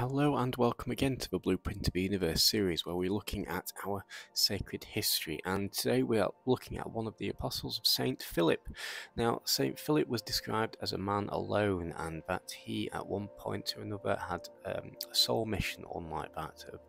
Hello and welcome again to the Blueprint of the Universe series where we're looking at our sacred history and today we are looking at one of the apostles of Saint Philip. Now Saint Philip was described as a man alone and that he at one point or another had um, a sole mission unlike that of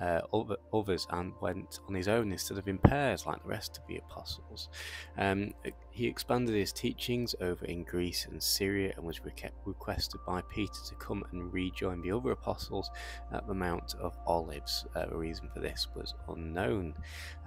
uh, other, others and went on his own instead of in pairs like the rest of the apostles. Um, he expanded his teachings over in Greece and Syria and was requested by Peter to come and rejoin the other apostles at the Mount of Olives. Uh, the reason for this was unknown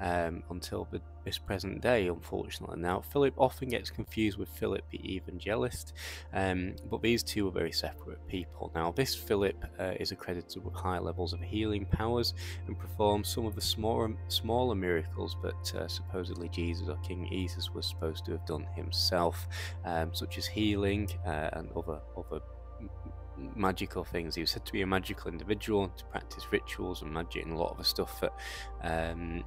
um, until the, this present day, unfortunately. Now, Philip often gets confused with Philip the Evangelist, um, but these two are very separate people. Now, this Philip uh, is accredited with high levels of healing powers and performed some of the smaller, smaller miracles that uh, supposedly Jesus or King Ezus was supposed to have done himself, um, such as healing uh, and other other magical things. He was said to be a magical individual to practice rituals and magic and a lot of the stuff that um,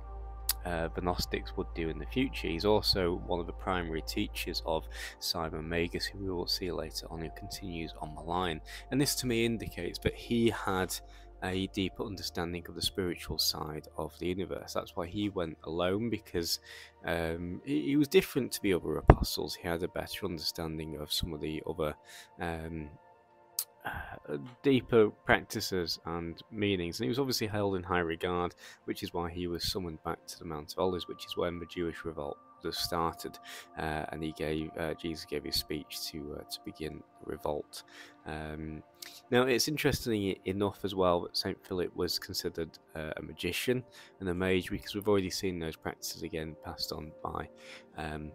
uh, the Gnostics would do in the future. He's also one of the primary teachers of Simon Magus, who we will see later on, who continues on the line. And this to me indicates that he had a deeper understanding of the spiritual side of the universe. That's why he went alone because um, he, was different to the other apostles. He had a better understanding of some of the other um, uh, deeper practices and meanings. And he was obviously held in high regard, which is why he was summoned back to the Mount of Olives, which is when the Jewish revolt started, uh, and he gave uh, Jesus gave his speech to uh, to begin the revolt. Um, now it's interesting enough as well that Saint Philip was considered uh, a magician and a mage because we've already seen those practices again passed on by um,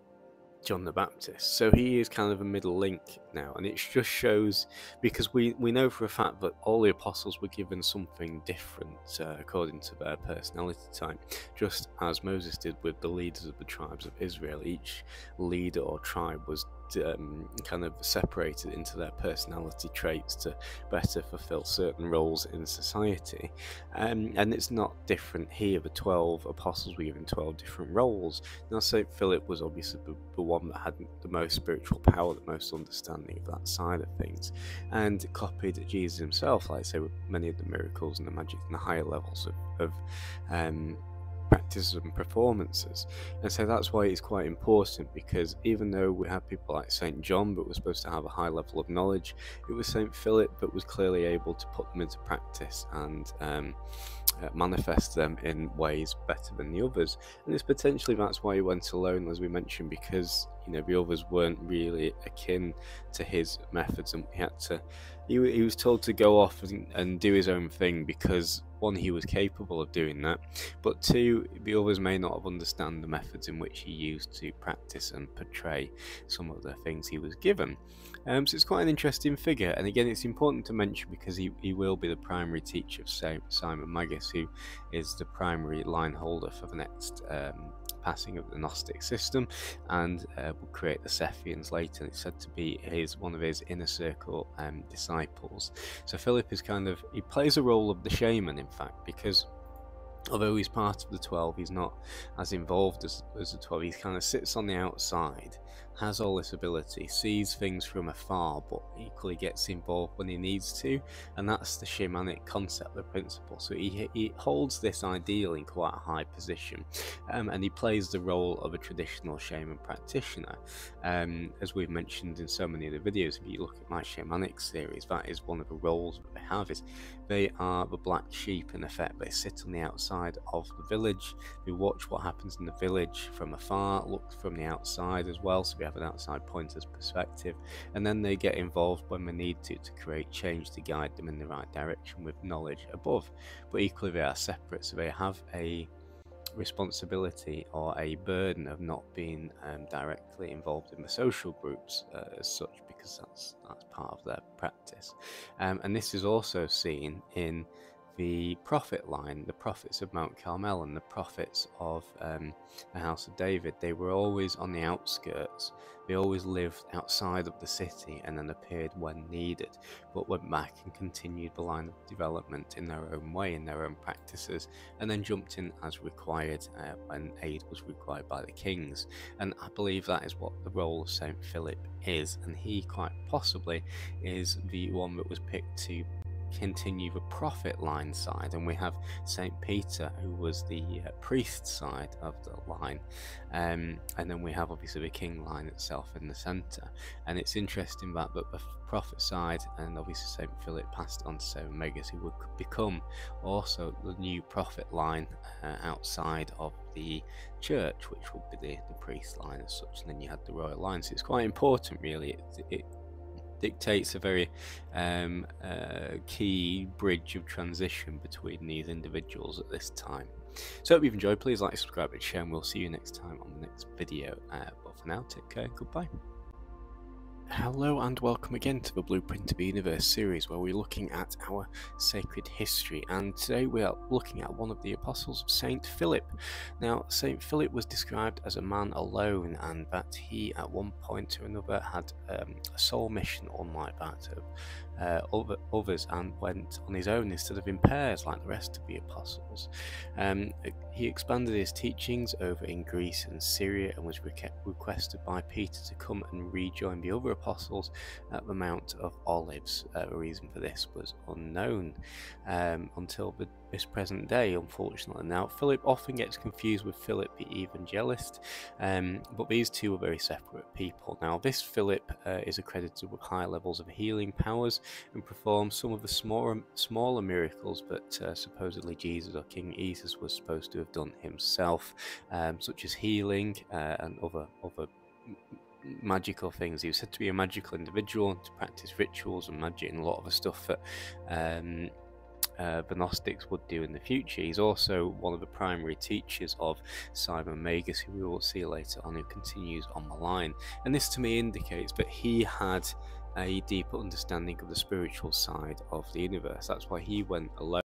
John the Baptist. So he is kind of a middle link now, and it just shows because we, we know for a fact that all the apostles were given something different uh, according to their personality type, just as Moses did with the leaders of the tribes of Israel. Each leader or tribe was um, kind of separated into their personality traits to better fulfill certain roles in society. Um, and it's not different here. The 12 apostles were given 12 different roles. Now, St. Philip was obviously the, the, one that had the most spiritual power, the most understanding of that side of things, and copied Jesus himself, like I say, with many of the miracles and the magic and the higher levels of, of um, practices and performances. And so that's why it's quite important because even though we have people like St. John that were supposed to have a high level of knowledge, it was St. Philip that was clearly able to put them into practice and um, uh, manifest them in ways better than the others. And it's potentially that's why he went alone, as we mentioned, because you know the others weren't really akin to his methods, and he had to. He, he was told to go off and, and do his own thing because one, he was capable of doing that, but two, the others may not have understood the methods in which he used to practice and portray some of the things he was given. Um, so it's quite an interesting figure, and again, it's important to mention because he, he will be the primary teacher of Simon Magus, who is the primary line holder for the next um, passing of the Gnostic system, and uh, will create the Cephians later. And it's said to be his one of his inner circle um, disciples. So Philip is kind of he plays a role of the shaman, in fact, because although he's part of the 12 he's not as involved as, as the 12 he kind of sits on the outside has all this ability, sees things from afar, but equally gets involved when he needs to, and that's the shamanic concept, the principle. So he, he holds this ideal in quite a high position, um, and he plays the role of a traditional shaman practitioner. Um, as we've mentioned in so many of the videos, if you look at my shamanic series, that is one of the roles that they have. Is they are the black sheep in effect. They sit on the outside of the village. They watch what happens in the village from afar, look from the outside as well. So have an outside pointer's perspective, and then they get involved when they need to to create change to guide them in the right direction with knowledge above. But equally, they are separate, so they have a responsibility or a burden of not being um, directly involved in the social groups uh, as such, because that's that's part of their practice. Um, and this is also seen in the prophet line, the prophets of Mount Carmel and the prophets of um, the house of David, they were always on the outskirts. They always lived outside of the city and then appeared when needed, but went back and continued the line of development in their own way, in their own practices, and then jumped in as required uh, when aid was required by the kings. And I believe that is what the role of Saint Philip is, and he quite possibly is the one that was picked to continue the prophet line side, and we have Saint Peter, who was the uh, priest side of the line, um, and then we have obviously the king line itself in the centre. And it's interesting that, that the prophet side, and obviously Saint Philip passed on to Saint Magus, who would become also the new prophet line uh, outside of the church, which would be the, the priest line as such, and then you had the royal line. So it's quite important, really. It, it dictates a very um, uh, key bridge of transition between these individuals at this time. So, hope you've enjoyed. Please like, subscribe, and share, and we'll see you next time on the next video. Uh, but for now, take care. Goodbye. Hello and welcome again to the Blueprint of the Universe series where we're looking at our sacred history and today we are looking at one of the apostles Saint Philip. Now Saint Philip was described as a man alone and that he at one point or another had um, a sole mission unlike that of uh, other, others and went on his own instead of in pairs like the rest of the apostles. Um, he expanded his teachings over in Greece and Syria and was requested by Peter to come and rejoin the other apostles at the Mount of Olives. Uh, the reason for this was unknown um, until the, this present day, unfortunately. Now, Philip often gets confused with Philip the Evangelist, um, but these two are very separate people. Now, this Philip uh, is accredited with high levels of healing powers and performs some of the smaller, smaller miracles that uh, supposedly Jesus or King Ezus was supposed to have done himself, um, such as healing uh, and other other magical things. He was said to be a magical individual to practice rituals and magic and a lot of the stuff that um, uh, the Gnostics would do in the future. He's also one of the primary teachers of Simon Magus, who we will see later on, who continues on the line. And this to me indicates that he had a deeper understanding of the spiritual side of the universe. That's why he went alone.